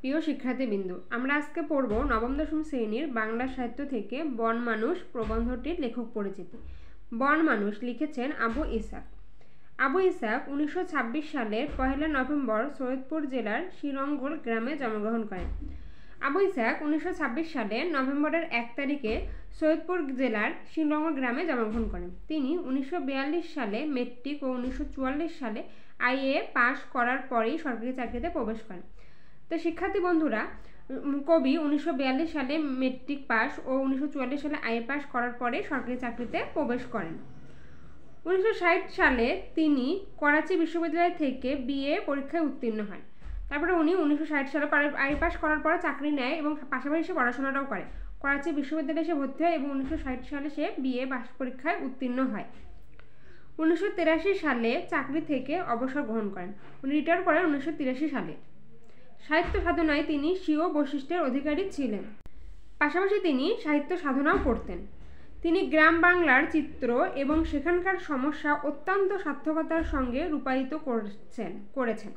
প্রিয় শিক্ষার্থীবৃন্দ, আমরা আজকে পড়ব নবম দশম শ্রেণির বাংলা সাহিত্য থেকে বন মানুষ প্রবন্ধটির লেখক পরিচিতি। বন মানুষ লিখেছেন আবু ইসাক। আবু ইসাক উনিশশো ছাব্বিশ সালের পহেলা নভেম্বর সৈয়দপুর জেলার শিরঙ্গল গ্রামে জন্মগ্রহণ করেন। আবু ইসাক উনিশশো ছাব্বিশ সালে নভেম্বরের এক তারিখে সৈয়দপুর জেলার শিলঙ্গল গ্রামে জন্মগ্রহণ করেন। তিনি উনিশশো বিয়াল্লিশ সালে মেট্রিক ও উনিশশো চুয়াল্লিশ সালে আইএ পাশ করার পরেই সরকারি চাকরিতে প্রবেশ করেন। তো শিক্ষার্থী বন্ধুরা কবি উনিশশো বিয়াল্লিশ সালে মেট্রিক পাস ও উনিশশো চুয়াল্লিশ সালে আইএ পাস করার পরে সরকারি চাকরিতে প্রবেশ করেন। উনিশশো ষাট সালে তিনি করাচি বিশ্ববিদ্যালয় থেকে বিএ পরীক্ষায় উত্তীর্ণ হন। তারপরে উনি উনিশশো ষাট সালে আই পাস করার পরে চাকরি নেয় এবং পাশাপাশি সে পড়াশোনাটাও করে। করাচি বিশ্ববিদ্যালয়ে সে ভর্তি হয় এবং উনিশশো ষাট সালে সে বিএ পাস পরীক্ষায় উত্তীর্ণ হয়। উনিশশো তিরাশি সালে চাকরি থেকে অবসর গ্রহণ করেন। উনি রিটায়ার করেন উনিশশো তিরাশি সালে। সাহিত্য সাধনায় তিনি স্বীয় বৈশিষ্ট্যের অধিকারী ছিলেন। পাশাপাশি তিনি সাহিত্য সাধনাও করতেন। তিনি গ্রাম বাংলার চিত্র এবং সেখানকার সমস্যা অত্যন্ত সার্থকতার সঙ্গে রূপায়িত করছেন, করেছেন।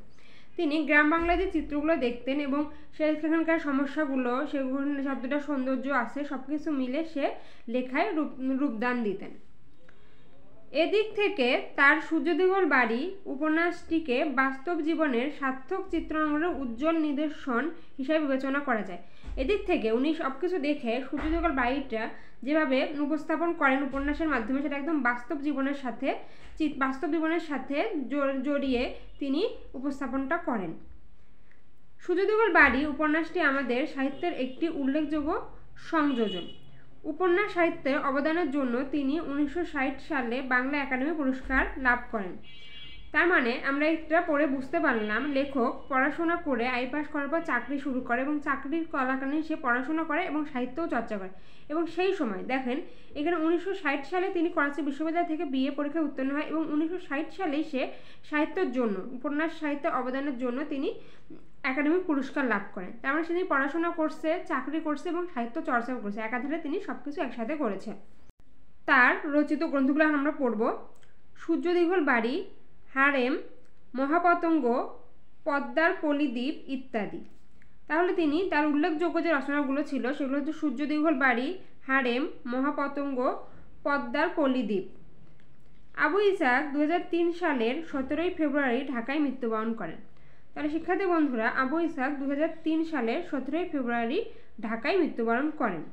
তিনি গ্রাম বাংলায় যে চিত্রগুলো দেখতেন এবং সেখানকার সমস্যাগুলো, সেগুলো শব্দটা সৌন্দর্য আছে সব কিছু মিলে সে লেখায় রূপ, রূপদান দিতেন। এদিক থেকে তার সূর্যদিগল বাড়ি উপন্যাসটিকে বাস্তব জীবনের সার্থক চিত্রণের উজ্জ্বল নিদর্শন হিসাবে বিবেচনা করা যায়। এদিক থেকে উনি সব কিছু দেখে সূর্যদিগল বাড়িটা যেভাবে উপস্থাপন করেন উপন্যাসের মাধ্যমে, সেটা একদম বাস্তব জীবনের সাথে বাস্তব জীবনের সাথে জড়িয়ে তিনি উপস্থাপনটা করেন। সূর্যদিগল বাড়ি উপন্যাসটি আমাদের সাহিত্যের একটি উল্লেখযোগ্য সংযোজন। উপন্যাস সাহিত্যে অবদানের জন্য তিনি উনিশশো ষাট সালে বাংলা একাডেমি পুরস্কার লাভ করেন। তার মানে আমরা এটা পড়ে বুঝতে পারলাম, লেখক পড়াশোনা করে আই পাস করার পর চাকরি শুরু করে এবং চাকরির কলাকালীন সে পড়াশোনা করে এবং সাহিত্যও চর্চা করে। এবং সেই সময় দেখেন, এখানে উনিশশো ষাট সালে তিনি করাচি বিশ্ববিদ্যালয় থেকে বিএ পরীক্ষায় উত্তীর্ণ হয় এবং উনিশশো ষাট সালেই সে সাহিত্যের জন্য, উপন্যাস সাহিত্য অবদানের জন্য তিনি একাডেমিক পুরস্কার লাভ করেন। তার মানে তিনি পড়াশোনা করছে, চাকরি করছে এবং সাহিত্য চর্চাও করছে। একাধারে তিনি সব কিছু একসাথে করেছে তার রচিত গ্রন্থগুলো আমরা পড়ব। সূর্য দীঘল বাড়ি হারেম, মহাপতঙ্গ, পদ্মার পলিদ্বীপ ইত্যাদি। তাহলে তিনি তার উল্লেখযোগ্য যে রচনাগুলো ছিল, সেগুলো হচ্ছে সূর্য দীঘল বাড়ি, হারেম, মহাপতঙ্গ, পদ্মার পলিদ্বীপ। আবু ইসাক দুহাজার তিন সালের সতেরোই ফেব্রুয়ারি ঢাকায় মৃত্যুবরণ করেন। তাহলে শিক্ষার্থী বন্ধুরা, আবু ইসাক দু হাজার তিন সালের সতেরোই ফেব্রুয়ারি ঢাকায় মৃত্যুবরণ করেন।